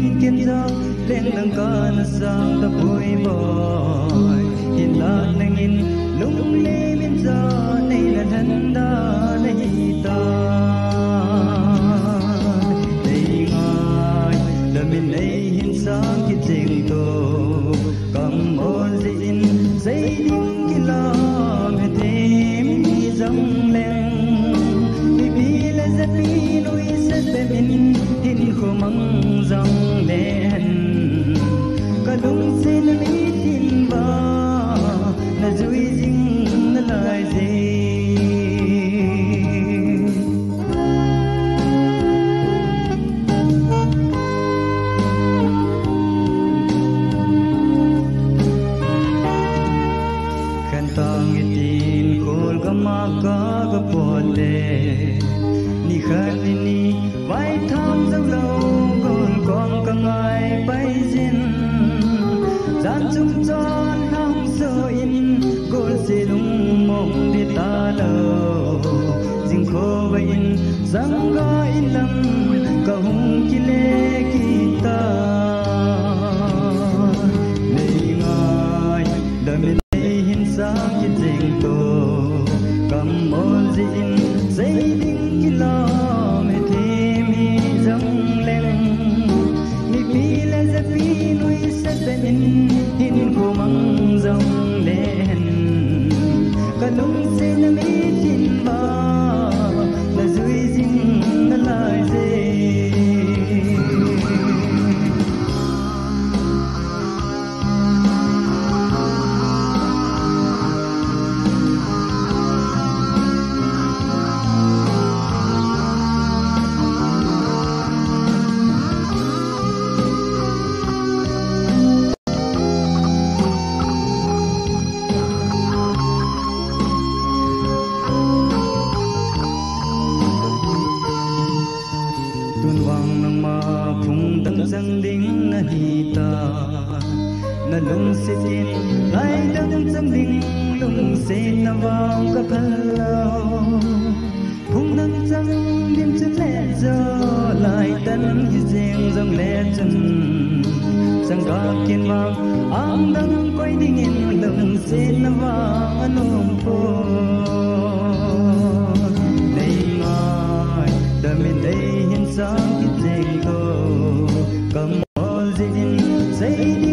tin kiếp gió lên lưng con sang ta vui bỏ ni vai tham dang lo gon kong ka ngai pai jin gian chung chon hang so in gol se lung mong di ta lo jing kho ba in sang ga in lam ka lung se na mi tin ba ma phung dang dang ding na hi ta na lung se tin lai dang dang ding lung se na wang ka phalo phung dang dang dim chân lệ zo lai tan hi jeng dòng lệ chân. Sang ga kin mang ang dang koi ding in lung se na vang say it